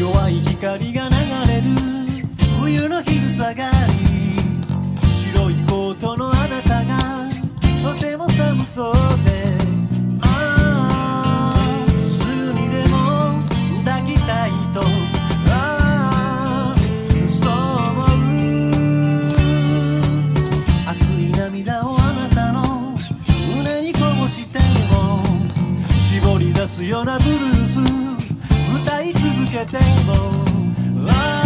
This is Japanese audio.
弱い光が流れる。冬の昼下がり白いコートのあなたがとても寒そうで。ああすぐにでも抱きたいとああそう思う。熱い涙をあなたの胸にこぼしても絞り出すようなブルー que tengo.